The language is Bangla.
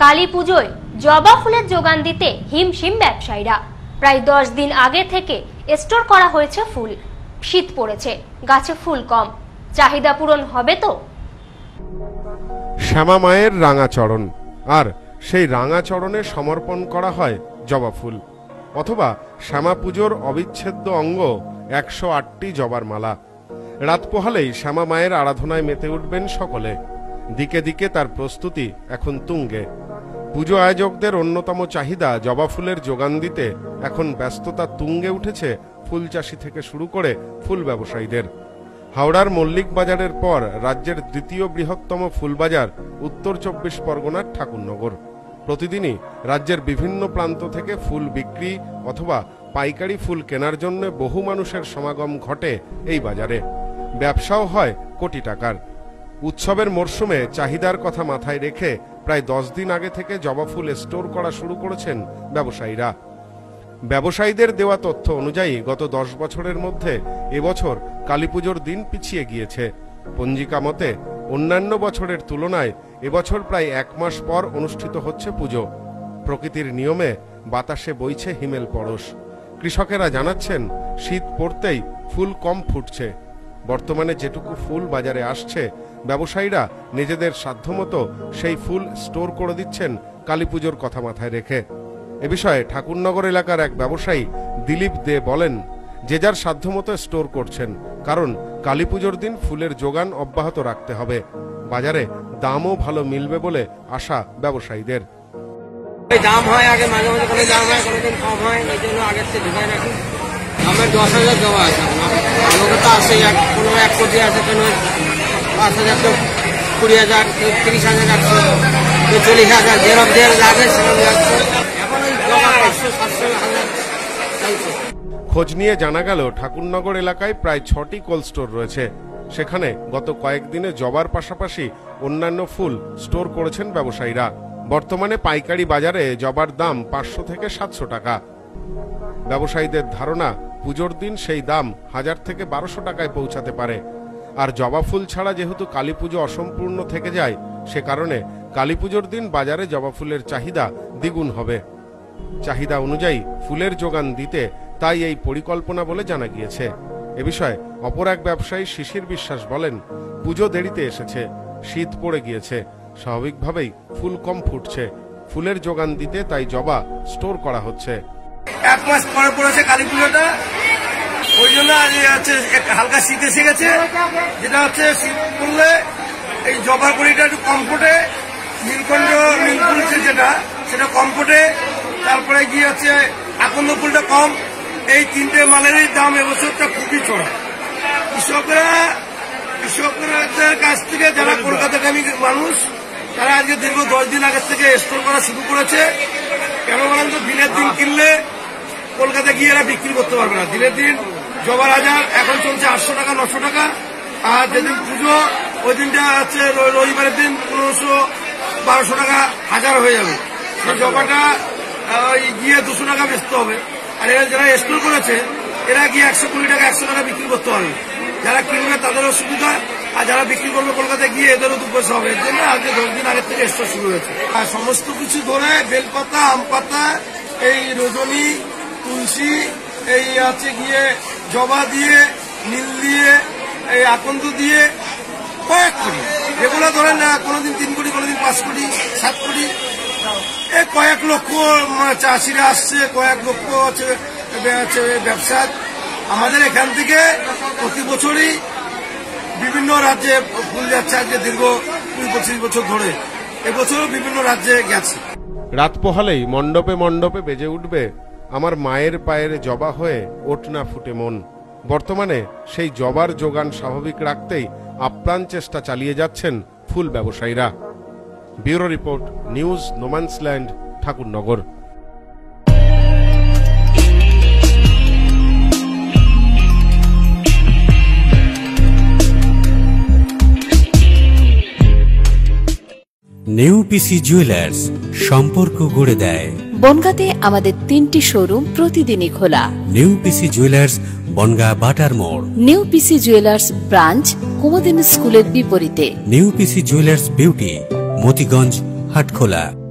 কালী পুজোয় জবা ফুলের যোগান দিতে হিমশিম ব্যবসায়ীরা। প্রায় দশ দিন আগে থেকে স্টোর করা হয়েছে ফুল। শীত পড়েছে, গাছে ফুল কম। চাহিদা পূরণ হবে তো? শ্যামা মায়ের রাঙাচরণ আর সেই রাঙাচরণে সমর্পণ করা হয় জবা ফুল। অথবা শ্যামা পুজোর অবিচ্ছেদ্য অঙ্গ একশো আটটি জবার মালা। রাত পোহালেই শ্যামা মায়ের আরাধনায় মেতে উঠবেন সকলে। দিকে দিকে তার প্রস্তুতি এখন তুঙ্গে। পুজো আয়োজকদের অন্যতম চাহিদা, জবা ফুলের যোগান দিতে এখন ব্যস্ততা তুঙ্গে উঠেছে ফুল চাষি থেকে শুরু করে ফুল ব্যবসায়ীদের। হাওড়ার মল্লিক বাজারের পর রাজ্যের দ্বিতীয় বৃহত্তম ফুলবাজার উত্তর চব্বিশ পরগনার ঠাকুরনগর। প্রতিদিনই রাজ্যের বিভিন্ন প্রান্ত থেকে ফুল বিক্রি অথবা পাইকারি ফুল কেনার জন্য বহু মানুষের সমাগম ঘটে এই বাজারে। ব্যবসাও হয় কোটি টাকার। উৎসবের মরশুমে চাহিদার কথা মাথায় রেখে প্রায় দশ দিন আগে থেকে জবা ফুল স্টোর করা শুরু করেছেন ব্যবসায়ীরা। ব্যবসায়ীদের দেওয়া তথ্য অনুযায়ী গত দশ বছরের মধ্যে এবছর কালীপুজোর দিন পিছিয়ে গিয়েছে। পঞ্জিকা মতে, অন্যান্য বছরের তুলনায় এবছর প্রায় এক মাস পর অনুষ্ঠিত হচ্ছে পুজো। প্রকৃতির নিয়মে বাতাসে বইছে হিমেল পরশ। কৃষকেরা জানাচ্ছেন, শীত পড়তেই ফুল কম ফুটছে। বর্তমানে যেটুকু ফুল বাজারে আসছে, ব্যবসায়ীরা নিজেদের সাধ্যমতো সেই ফুল স্টোর করে দিচ্ছেন কালীপুজোর কথা মাথায় রেখে। এ বিষয়ে ঠাকুরনগর এলাকার এক ব্যবসায়ী দিলীপ দে বলেন, যে যার সাধ্যমতো স্টোর করছেন, কারণ কালীপুজোর দিন ফুলের যোগান অব্যাহত রাখতে হবে। বাজারে দামও ভালো মিলবে বলে আশা ব্যবসায়ীদের। দাম হয় আগে মাঝে মাঝে কোনো দাম হয় কোনো দিন কম হয় এই জন্য আগের থেকে ঢুকাই রাখি। দামের দশ হাজার দেওয়া আছে আমাকে তো আছে কোনো এক কোটি আছে, কোনো পাঁচ হাজার তো কুড়ি হাজার কেউ তিরিশ হাজার একশো কেউ চল্লিশ হাজার যেরকম যে লাগে সেরকম যাচ্ছে এখন ওই পাঁচশো, সাতশো হাজার চলছে খোঁজ নিয়ে জানা গেল, ঠাকুরনগর এলাকায় প্রায় ছটি কোল্ড স্টোর রয়েছে। সেখানে গত কয়েকদিনে জবার পাশাপাশি অন্যান্য ফুল স্টোর করেছেন ব্যবসায়ীরা। বর্তমানে পাইকারি বাজারে জবার দাম পাঁচশো থেকে সাতশো টাকা। ব্যবসায়ীদের ধারণা পুজোর দিন সেই দাম হাজার থেকে বারোশো টাকায় পৌঁছাতে পারে। আর জবা ফুল ছাড়া যেহেতু কালী পুজো অসম্পূর্ণ থেকে যায়, সে কারণে কালী পুজোর দিন বাজারে জবা ফুলের চাহিদা দ্বিগুণ হবে। চাহিদা অনুযায়ী ফুলের যোগান দিতে তাই এই পরিকল্পনা বলে জানা গিয়েছে। এ বিষয়ে অপর এক ব্যবসায়ী শিশির বিশ্বাস বলেন, পুজো দেরিতে এসেছে, শীত পড়ে গিয়েছে, স্বাভাবিকভাবেই ফুল কম ফুটছে। ফুলের যোগান দিতে তাই জবা স্টোর করা হচ্ছে। এক মাস পরে পড়েছে কালী পুজোটা ওই জন্য হচ্ছে হালকা শীত এসে গেছে, যেটা হচ্ছে শীত পড়লে এই জবার কড়িটা একটু কম ফোটে, নীলকণ্ঠ নীলফুল যেটা, সেটা কম ফোটে, তারপরে গিয়ে হচ্ছে আকন্দ ফুলটা কম, এই তিনটে মালেরই দাম এবছরটা খুবই চড়া। কৃষকরা, কৃষকদের কাছ থেকে যারা কলকাতাগামী মানুষ, তারা আজকে দীর্ঘ দশ দিন আগের থেকে স্টোর করা শুরু করেছে। কেন বলেন তো, দিনের দিন কিনলে কলকাতা গিয়ে এরা বিক্রি করতে পারবে না। দিনের দিন জবার হাজার এখন চলছে আটশো টাকা, নশো টাকা। আর যেদিন পুজো, ওই দিনটা হচ্ছে রবিবারের দিন পনেরোশো, বারোশো টাকা হাজার হয়ে যাবে। সেই জবাটা ওই গিয়ে দুশো টাকা বেচতে হবে। আর এরা যারা স্টোর করেছে, এরা গিয়ে একশো কুড়ি টাকা, একশো টাকা বিক্রি করতে পারবে। যারা কিনবে তাদেরও সুবিধা, আর যারা বিক্রি করবে কলকাতায় গিয়ে এদেরও দু পয়সা হবে। এর জন্য আজকে দশ দিন আগের থেকে স্টোর শুরু হয়েছে। আর সমস্ত কিছু ধরে বেলপাতা আম পাতা এই রজনী, তুলসী এই আছে গিয়ে জবা দিয়ে, নীল দিয়ে, এই আকন্দ দিয়ে কয়েক কোটি। এগুলো ধরেন না কোনোদিন তিন কোটি, কোনোদিন পাঁচ কোটি, সাত কোটি। এ কয়েক লক্ষ চাষিরা আসছে, কয়েক লক্ষ বে- ব্যবসা। আমাদের এখান থেকে প্রতি বছরই বিভিন্ন রাজ্যে ফুল যাচ্ছে আজকে দীর্ঘ কুড়ি পঁচিশ বছর ধরে। এবছরও বিভিন্ন রাজ্যে গেছে। রাত পোহালেই মণ্ডপে মণ্ডপে বেজে উঠবে আমার মায়ের পায়ের জবা হয়ে ওঠ না ফুটে মন। বর্তমানে সেই জবার যোগান স্বাভাবিক রাখতেই আপ্রাণ চেষ্টা চালিয়ে যাচ্ছেন ফুল ব্যবসায়ীরা। Bureau report, news, no man's land, Thakurnagar. New PC jewellers সম্পর্ক গড়ে দেয়। বনগাঁতে আমাদের তিনটি শোরুম প্রতিদিনই খোলা। নিউ পিসি জুয়েলার্স বনগা বাটার মোড়। নিউ পিসি জুয়েলার্স ব্রাঞ্চ কুমদিন স্কুলের বিপরীতে। New PC jewellers beauty Motiganj Hatkhola.